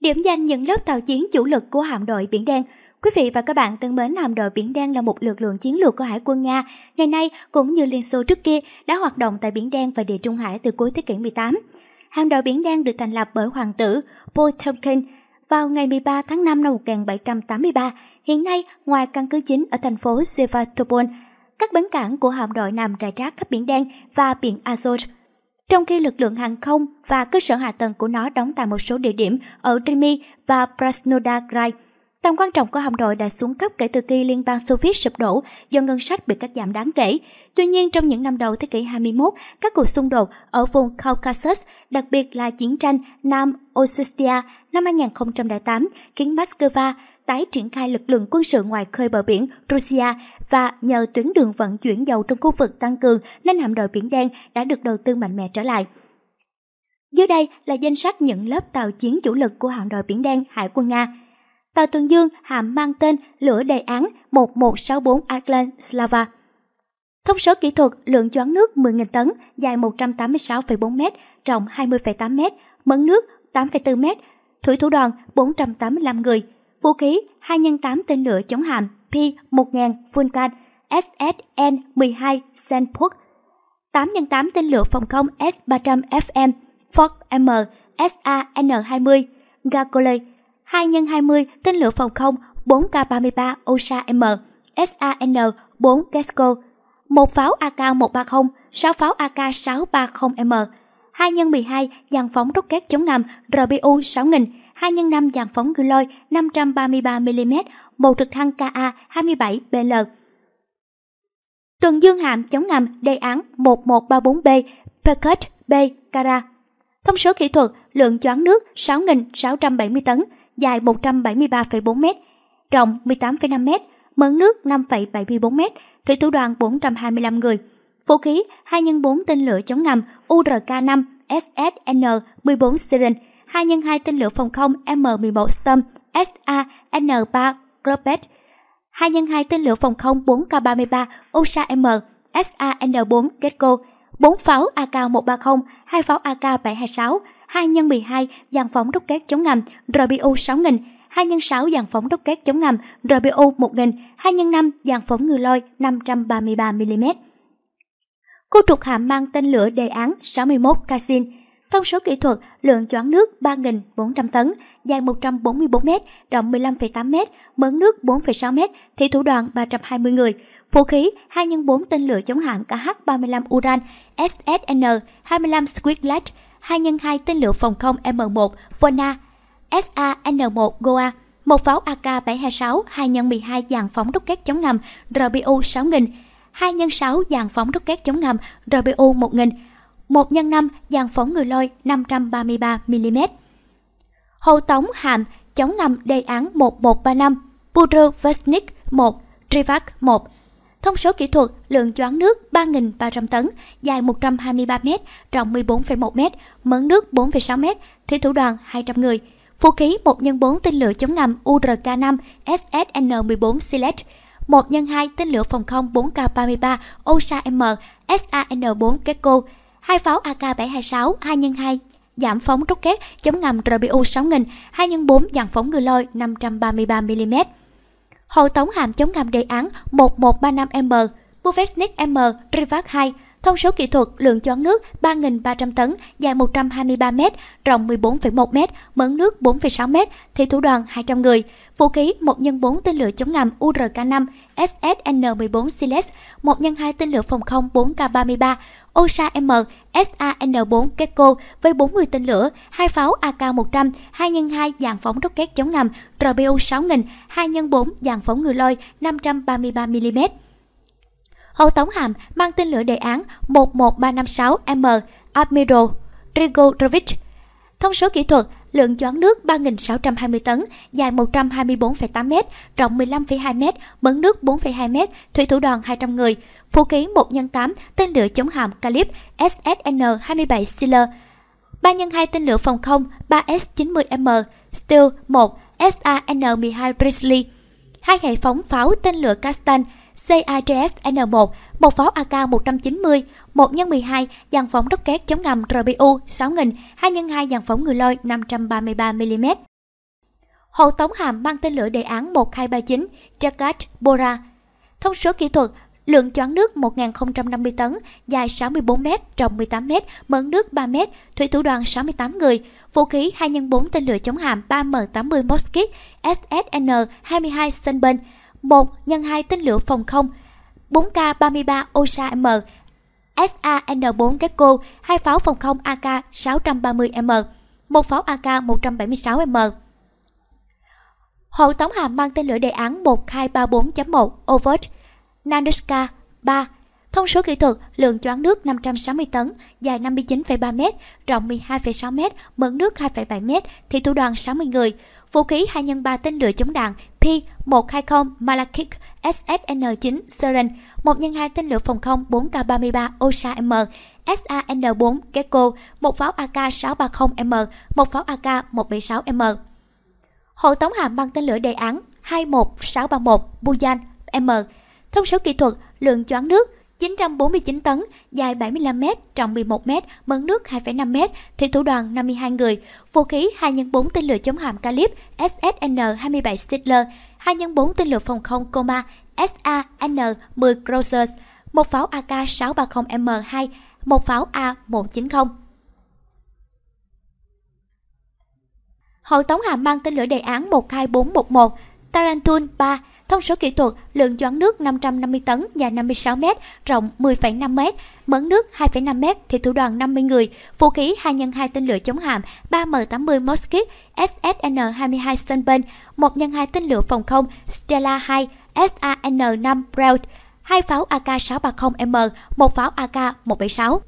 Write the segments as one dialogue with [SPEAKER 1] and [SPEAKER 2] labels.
[SPEAKER 1] Điểm danh những lớp tàu chiến chủ lực của hạm đội Biển Đen Quý vị và các bạn thân mến, hạm đội Biển Đen là một lực lượng chiến lược của Hải quân Nga, ngày nay cũng như Liên Xô trước kia đã hoạt động tại Biển Đen và Địa Trung Hải từ cuối thế kỷ 18. Hạm đội Biển Đen được thành lập bởi hoàng tử Potemkin vào ngày 13 tháng 5 năm 1783. Hiện nay, ngoài căn cứ chính ở thành phố Sevastopol, các bến cảng của hạm đội nằm rải rác khắp Biển Đen và Biển Azov. Trong khi lực lượng hàng không và cơ sở hạ tầng của nó đóng tại một số địa điểm ở Rimi và Krasnodar Tầm quan trọng của hạm đội đã xuống cấp kể từ khi Liên bang Xô Viết sụp đổ do ngân sách bị cắt giảm đáng kể. Tuy nhiên, trong những năm đầu thế kỷ 21, các cuộc xung đột ở vùng Caucasus, đặc biệt là chiến tranh Nam Ossetia năm 2008, khiến Moscow tái triển khai lực lượng quân sự ngoài khơi bờ biển Russia và nhờ tuyến đường vận chuyển dầu trong khu vực tăng cường nên hạm đội Biển Đen đã được đầu tư mạnh mẽ trở lại. Dưới đây là danh sách những lớp tàu chiến chủ lực của hạm đội Biển Đen Hải quân Nga. Tàu tuần dương hạm mang tên lửa đề án 1164 Atlan Slava. Thông số kỹ thuật lượng choán nước 10.000 tấn, dài 186,4 m, rộng 20,8 m, mấn nước 8,4 m, thủy thủ đoàn 485 người, vũ khí 2 x 8 tên lửa chống hạm P-1000 Vulcan, SSN-12 Sandport, 8 x 8 tên lửa phòng không S-300 FM, Ford M, SAN-20, Gakole, 2 x 20 tên lửa phòng không 4K-33 OSA M, SAN-4 Gesco, một pháo AK-130, 6 pháo AK-630M, 2 x 12 dàn phóng rocket chống ngầm RBU 6000, 2 x 5 dàn phóng ngư lôi 533mm, một trực thăng KA-27BL. Tuần dương hạm chống ngầm đề án 1134B Percut B Cara. Thông số kỹ thuật lượng choán nước 6.670 tấn, dài 173,4 m, rộng 18,5 m, mớn nước 5,74 m, thủy thủ đoàn 425 người. Vũ khí 2 x 4 tên lửa chống ngầm URK-5 SSN-14 Siren, 2 x 2 tên lửa phòng không M11 Storm SAN-3 Globet, 2 x 2 tên lửa phòng không 4K-33 Osa M SAN-4 Gecko, 4 pháo AK-130, 2 pháo AK-726, 2 x 12 dàn phóng rocket chống ngầm RBU 6000, 2 x 6 dàn phóng rocket chống ngầm RBU 1000, 2 x 5 dàn phóng ngư lôi 533mm. Khu trục hạm mang tên lửa đề án 61 Cassin, thông số kỹ thuật lượng choán nước 3.400 tấn, dài 144 m, rộng 15,8 m, mớn nước 4,6 m, thủy thủ đoàn 320 người, vũ khí 2 x 4 tên lửa chống hạm KH-35 Uran, SSN, 25 Squidlet, 2 x 2 tên lửa phòng không M1 Vona, SAN-1 Goa, một pháo AK-726 2 x 12 dàn phóng rocket chống ngầm RBU 6000, 2 x 6 dàn phóng rocket chống ngầm RBU 1000, 1 x 5 dàn phóng người lôi 533mm. Hồ tống hạm chống ngầm đề án 1135 Budrovesnik 1, Trivac 1, Thông số kỹ thuật lượng choán nước 3.300 tấn, dài 123 m, rộng 14,1 m, mớn nước 4,6 m, thủy thủ đoàn 200 người. Vũ khí 1 x 4 tên lửa chống ngầm URK-5 SSN-14 Silet, 1 x 2 tên lửa phòng không 4K-33 OSA M SAN-4 Gecko, hai pháo AK-726 2 x 2 giảm phóng rocket chống ngầm RBU 6000 2 x 4 dàn phóng ngư lôi 533mm. Hộ tống hạm chống ngầm đề án 1135M, Buvesnik M, Rivac 2, thông số kỹ thuật lượng choán nước 3.300 tấn, dài 123 m, rộng 14,1 m, mớn nước 4,6 m, thị thủ đoàn 200 người, vũ khí 1 x 4 tên lửa chống ngầm URK-5, SSN-14 Siles, 1 x 2 tên lửa phòng không 4K-33, Osa M, SAN-4 Gecko với 40 tên lửa, 2 pháo AK-100, 2 x 2 dàn phóng rocket chống ngầm RBU 6000, 2 x 4 dàn phóng người lôi 533mm. Hậu tống hạm mang tên lửa đề án 11356M Admiral Rigorovich. Thông số kỹ thuật lượng choán nước 3.620 tấn, dài 124,8 m, rộng 15,2 m, mấn nước 4,2 m, thủy thủ đoàn 200 người, vũ khí 1 x 8 tên lửa chống hạm Calip SSN-27 Sealer, 3 x 2 tên lửa phòng không 3S-90M Steel 1 SAN-12 Grizzly, hai hệ phóng pháo tên lửa Castan CITS N1, một pháo AK-190, một nhân 12 dàn phóng rocket chống ngầm RBU 6000, 2 nhân 2 dàn phóng người lôi 533mm. Hộ Tống Hàm mang tên lửa đề án 1239 Jagat Bora. Thông số kỹ thuật lượng choán nước 1.050 tấn, dài 64 m, rộng 18 m, mớn nước 3 m, thủy thủ đoàn 68 người, vũ khí 2 x 4 tên lửa chống hạm 3M80 Moskit, SSN-22 Sunburn, 1 x 2 tên lửa phòng không, 4K-33 Osa M, SAN-4 Gecko, hai pháo phòng không AK-630M, một pháo AK-176M. Hộ tống hàm mang tên lửa đề án 1234.1 Overt Nanuska 3 Thông số kỹ thuật, lượng choán nước 560 tấn, dài 59,3 m, rộng 12,6 m, mẫn nước 2,7 m, thì thủ đoàn 60 người. Vũ khí 2 x 3 tên lửa chống đạn P-120 Malakik SSN-9 Seren, 1 x 2 tên lửa phòng không 4K-33 Osa M, SAN-4 Gecko, một pháo AK-630M, một pháo AK-176M. Hộ tống hạm bằng tên lửa đề án 21631 Bujan M, Thông số kỹ thuật, lượng choán nước 949 tấn, dài 75m, trọng 11m, mấn nước 2,5m, thủy thủ đoàn 52 người, vũ khí 2 x 4 tên lửa chống hạm Calip SSN-27 Stittler, 2 x 4 tên lửa phòng không Coma SAN-10 Cruisers, một pháo AK-630M2, một pháo A190. Hội tống hạm mang tên lửa đề án 12411 Tarantul-3. Thông số kỹ thuật, lượng choán nước 550 tấn, dài 56 m, rộng 10,5 m, mấn nước 2,5 m, thì thủ đoàn 50 người, vũ khí 2 x 2 tên lửa chống hạm 3M80 Moskit, SSN-22 Sunburn, 1 x 2 tên lửa phòng không Stella 2, SAN-5 Brown, hai pháo AK-630M, 1 pháo AK-176.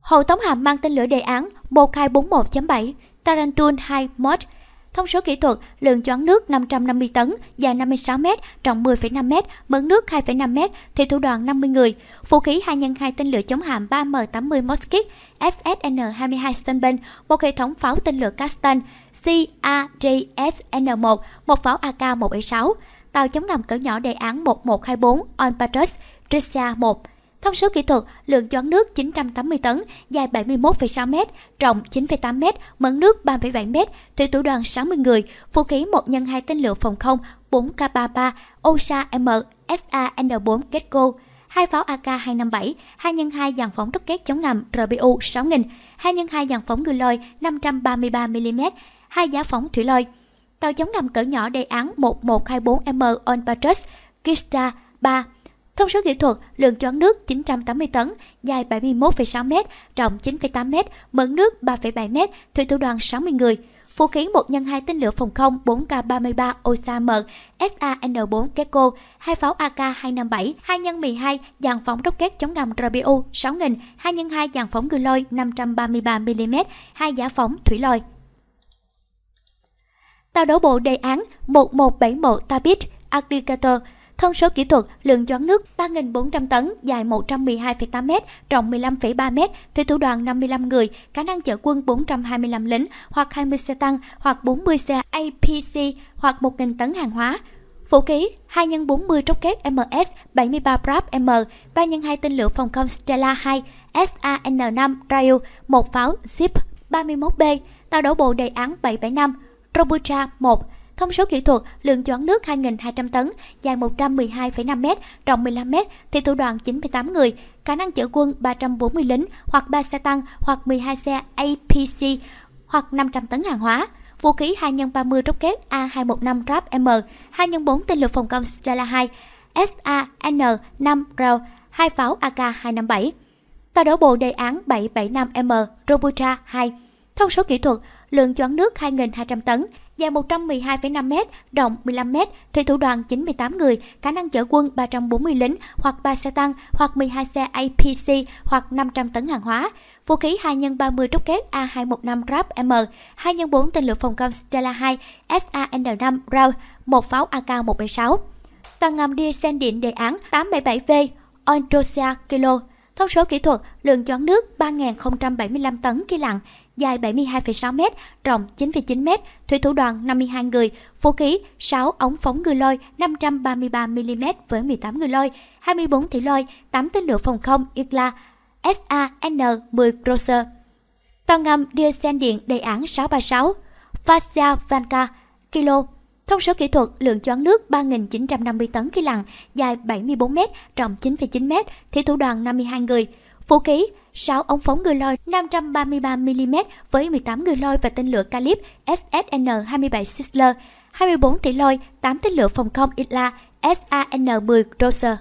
[SPEAKER 1] Hồ Tống hạm mang tên lửa đề án 1241.7 Tarantun 2 Mod Thông số kỹ thuật, lượng choán nước 550 tấn, dài 56 m, rộng 10,5 m, mấn nước 2,5 m, thủy thủ đoàn 50 người, vũ khí 2 x 2 tên lửa chống hạm 3M80 Moskit, SSN-22 Sunburn, một hệ thống pháo tên lửa Castan, CAJSN-1, một pháo AK-176, tàu chống ngầm cỡ nhỏ đề án 1124 On Patrus, Tricia 1, Thông số kỹ thuật, lượng choán nước 980 tấn, dài 71,6 m, rộng 9,8 m, mẫn nước 3,7 m, thủy thủ đoàn 60 người, vũ khí 1 x 2 tên lửa phòng không 4K33, OSA M, SAN-4 Gecko, hai pháo AK-257, 2 x 2 dàn phóng rocket chống ngầm RBU 6000, 2 x 2 dàn phóng người lôi 533mm, hai giá phóng thủy lôi. Tàu chống ngầm cỡ nhỏ đề án 1124M Onpatrus Kista 3 Thông số kỹ thuật, lượng choán nước 980 tấn, dài 71,6 m, rộng 9,8 m, mẫn nước 3,7 m, thủy thủ đoàn 60 người. Vũ khí 1 x 2 tên lửa phòng không 4K33 OSAM, SAN-4 Gecko, hai pháo AK-257, 2 x 12 dàn phóng rocket chống ngầm RBU 6000, 2 x 2 dàn phóng ngư lôi 533mm, hai giả phóng thủy lôi. Tàu đổ bộ đề án 1171 Tabit Aggregator Thông số kỹ thuật, lượng choán nước 3.400 tấn, dài 112,8 m, rộng 15,3 m, thủy thủ đoàn 55 người, khả năng chở quân 425 lính, hoặc 20 xe tăng, hoặc 40 xe APC, hoặc 1.000 tấn hàng hóa. Vũ khí 2 x 40 rocket MS 73 Brab M, 3 x 2 tên lửa phòng không Stella 2, SAN-5 Rail, một pháo Zip 31B, tàu đổ bộ đề án 775, Robucha 1, Thông số kỹ thuật, lượng choán nước 2.200 tấn, dài 112,5 m, rộng 15 m, thì thủ đoàn 98 người, khả năng chở quân 340 lính, hoặc 3 xe tăng, hoặc 12 xe APC, hoặc 500 tấn hàng hóa. Vũ khí 2 x 30 rocket A215 Trap M, 2 x 4 tên lửa phòng không Stella 2, SAN-5 RAW, hai pháo AK-257. Tàu đổ bộ đề án 775M Robota 2. Thông số kỹ thuật, lượng choán nước 2.200 tấn, dài 112,5 m, rộng 15 m, thủy thủ đoàn 98 người, khả năng chở quân 340 lính, hoặc 3 xe tăng, hoặc 12 xe APC, hoặc 500 tấn hàng hóa. Vũ khí 2 x 30 rocket A215 Grab M, 2 x 4 tên lửa phòng không Stella 2, SAN-5 RAW, một pháo AK-176. Tàu ngầm diesel điện đề án 877V Ondrosia Kilo Thông số kỹ thuật, lượng choán nước 3.075 tấn khi lặng, dài 72,6 m, rộng 9,9 m, thủy thủ đoàn 52 người, vũ khí 6 ống phóng ngư lôi 533 mm với 18 ngư lôi, 24 thủy lôi, 8 tên lửa phòng không Igla SAN-10 Crosser. Tàu ngầm diesel điện đề án 636 Vasya Vanka kilo. Thông số kỹ thuật lượng choán nước 3.950 tấn khí lặn dài 74 m, rộng 9,9 m, thủy thủ đoàn 52 người. Vũ khí 6 ống phóng người lôi 533mm với 18 người lôi và tên lửa Calip SSN-27 Sizzler, 24 tỷ lôi, 8 tên lửa phòng không Itla SAN-10 Roser.